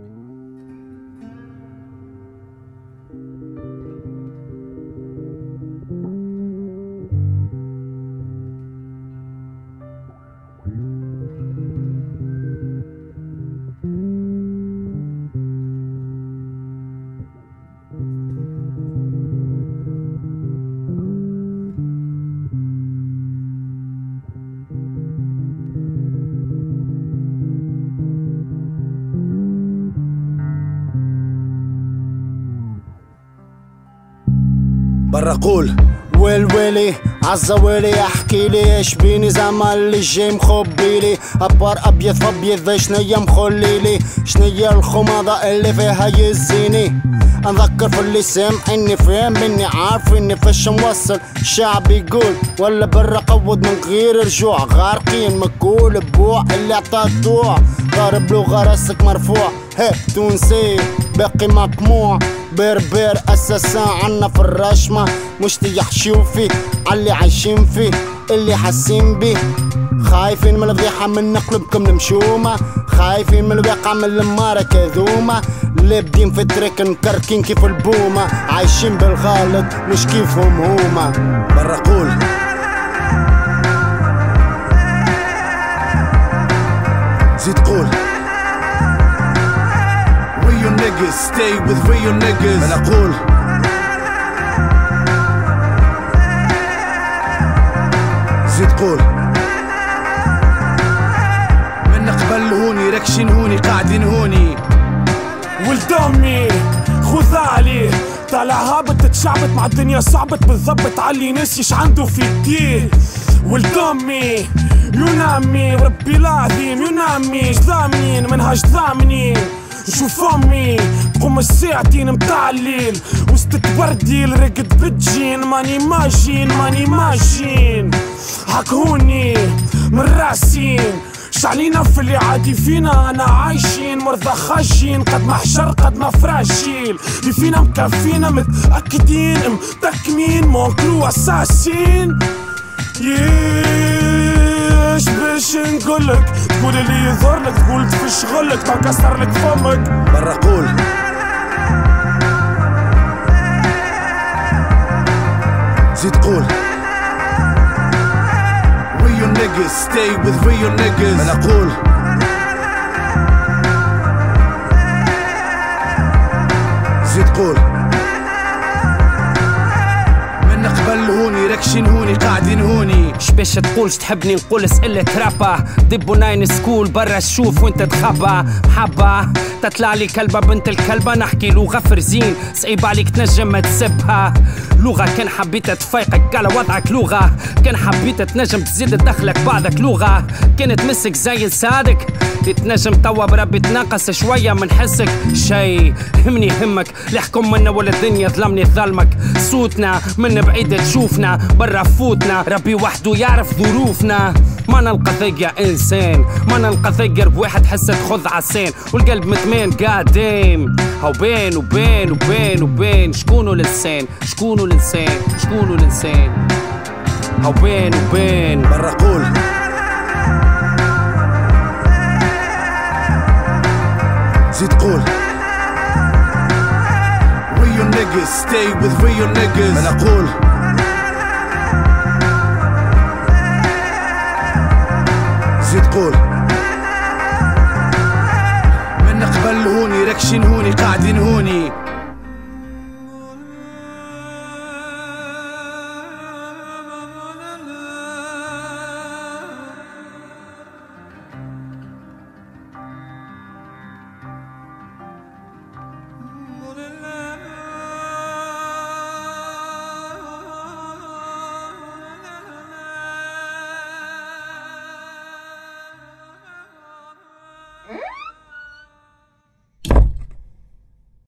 Mm-hmm. برا قول. والويلي عالزوالي احكي لي إيش بيني؟ زعما اللي جاي مخبيلي أبار أبيض فابيض شنيا مخليلي شنيا الخماضة اللي فيها يزيني. انذكر في اللي سامعني فاهم مني عارف إني فاش موصل. الشعب يقول ولا برا قود من غير رجوع. غارقين مكول بوع اللي عطاك طوع ضارب لغة راسك مرفوع. هي تونسي باقي مقموع بربر أساسا عنا في الرشمة. مش يحشيو فيه عاللي عايشين فيه اللي حاسين بيه. خايفين من الفضيحة من قلوبكم المشومة. خايفين من الواقع من المارة كذومة لابدين في التريك مكركين كيف البومة. عايشين بالغلط مش كيفهم هما. برا قول. زيد قول. Real niggas, stay with real niggas. أنا قول زيد قول. هابط تشعبط مع الدنيا صعبت بالضبط. علي نسيش عنده في ايديه ولد امي ينامي وربي العظيم ينامي ضامنين منهاج ضامنين شوف امي تقوم الساعتين متاع الليل. وسط ورديل رقد بتجين ماني ماجين ماني ماجين. حكوني من راسين. شعلينا في اللي عادي فينا أنا عايشين مرضى خاشين قد ما حشر قد ما فراشيل اللي فينا مكفينا متأكدين متكمين مونكلو أساسين. ياش باش نقولك تقول اللي يظهر لك تقول تفش غلك ما كسر لك فمك. برا قول. زيد قول. Niggas, stay with real niggas. أنا قول زيد قول شباش تقولش تحبني نقول اسئلة رابا دبو ناين سكول برا الشوف وانت تخبى محبة تطلع لي كلبة بنت الكلبة نحكي لغة فرزين. صعيب عليك تنجم ما تسبها. لغة كان حبيت تفيقك على وضعك لغة. كان حبيت تنجم تزيد تدخلك بعدك لغة. كانت تمسك زي لسادك تنجم توا بربي تناقص شوية من حسك. شي همني همك. لحكم منا ولا الدنيا ظلمني ظلمك. صوتنا من بعيد تشوفنا برا فوتنا. ربي وحده يعرف ظروفنا. ما نلقى ثقة إنسان. ما نلقى ثقة بواحد حسة خذ عسان والقلب متمان قادم. هو بين وبين وبين وبين. شكونو الانسان شكونو الانسان شكونو الانسان هو بين وبين. برا قول. زيد قول. Real niggas, stay with real niggas. قول زيد قول من قبل هوني ركشن هوني قاعدين هوني.